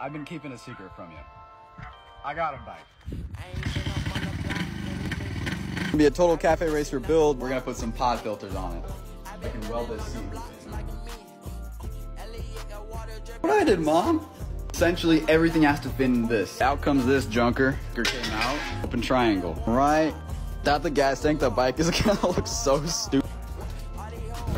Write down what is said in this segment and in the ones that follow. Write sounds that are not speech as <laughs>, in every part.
I've been keeping a secret from you. I got a bike. It's gonna be a total cafe racer build. We're gonna put some pod filters on it. I can weld this seat. What I did, mom? Essentially, everything has to fit in this. Out comes this junker. Came out. Open triangle. Right. Without the gas tank, the bike is <laughs> gonna look so stupid.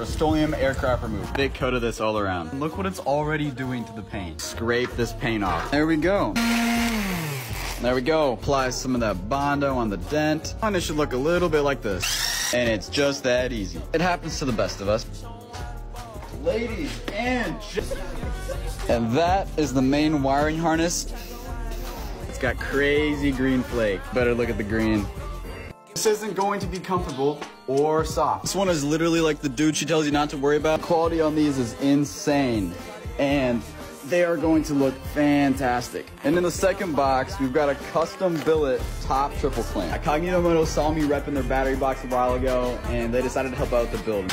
Rust-Oleum aircraft remover. Thick coat of this all around. Look what it's already doing to the paint. Scrape this paint off. There we go. There we go. Apply some of that Bondo on the dent. And it should look a little bit like this. And it's just that easy. It happens to the best of us. Ladies and And that is the main wiring harness. It's got crazy green flake. Better look at the green. This isn't going to be comfortable or soft. This one is literally like the dude she tells you not to worry about. Quality on these is insane. And they are going to look fantastic. And in the second box, we've got a custom billet top triple clamp. Cognito Moto saw me repping their battery box a while ago, and they decided to help out with the build.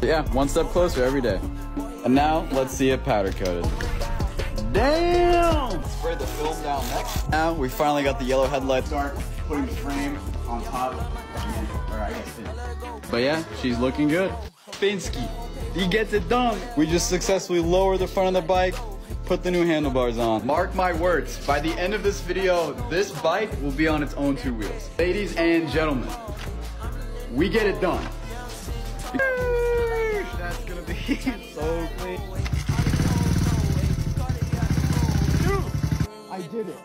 Yeah, one step closer every day. And now, let's see it powder coated. Damn! Spray the film down next. Now, we finally got the yellow headlights. Start putting the frame on top. Or I guess it. But yeah, she's looking good. Finsky, he gets it done. We just successfully lowered the front of the bike, put the new handlebars on. Mark my words, by the end of this video, this bike will be on its own two wheels. Ladies and gentlemen, we get it done. That's gonna be <laughs> so clean. I did it.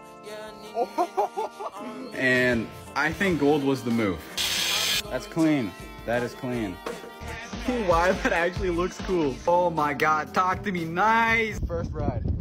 <laughs> and I think gold was the move. That's clean. That is clean. Why that actually looks cool. Oh my god, talk to me nice. First ride.